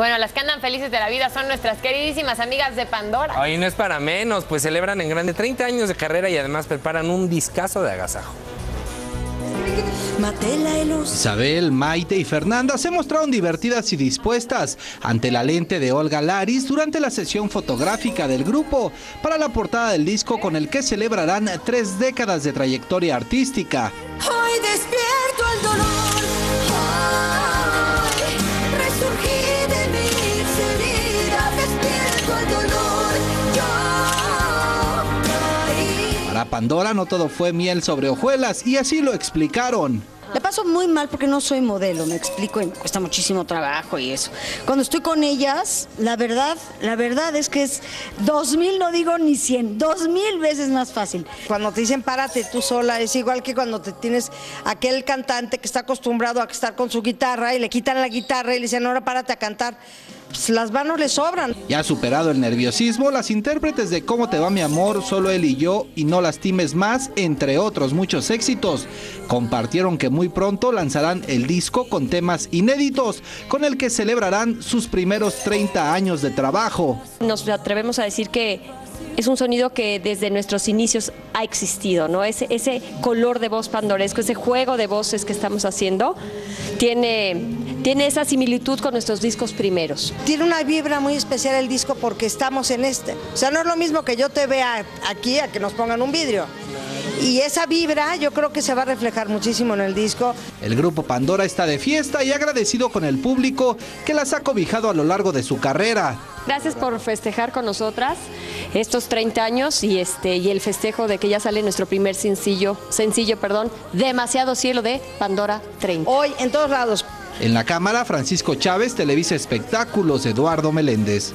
bueno, las que andan felices de la vida son nuestras queridísimas amigas de Pandora. Ay, no es para menos, pues celebran en grande 30 años de carrera y además preparan un discazo de agasajo. Isabel, Maite y Fernanda se mostraron divertidas y dispuestas ante la lente de Olga Laris durante la sesión fotográfica del grupo para la portada del disco con el que celebrarán tres décadas de trayectoria artística. Hoy despierto Pandora no todo fue miel sobre hojuelas y así lo explicaron. La paso muy mal porque no soy modelo, me explico, y me cuesta muchísimo trabajo y eso. Cuando estoy con ellas, la verdad, la verdad es que es dos mil, no digo ni cien, dos mil veces más fácil. Cuando te dicen párate tú sola, es igual que cuando te tienes aquel cantante que está acostumbrado a estar con su guitarra y le quitan la guitarra y le dicen ahora párate a cantar. Pues las manos le sobran. Ya superado el nerviosismo, las intérpretes de Cómo te va mi amor, solo él y yo y No lastimes más, entre otros muchos éxitos, compartieron que muy pronto lanzarán el disco con temas inéditos, con el que celebrarán sus primeros 30 años de trabajo. Nos atrevemos a decir que es un sonido que desde nuestros inicios ha existido, ¿no? Ese, ese color de voz pandoresco, ese juego de voces que estamos haciendo, tiene, tiene esa similitud con nuestros discos primeros. Tiene una vibra muy especial el disco porque estamos en este. O sea, no es lo mismo que yo te vea aquí a que nos pongan un vidrio. Y esa vibra yo creo que se va a reflejar muchísimo en el disco. El grupo Pandora está de fiesta y agradecido con el público que las ha cobijado a lo largo de su carrera. Gracias por festejar con nosotras estos 30 años y este y el festejo de que ya sale nuestro primer sencillo, sencillo, perdón, Demasiado cielo de Pandora 30. Hoy en todos lados. En la cámara, Francisco Chávez, Televisa Espectáculos, Eduardo Meléndez.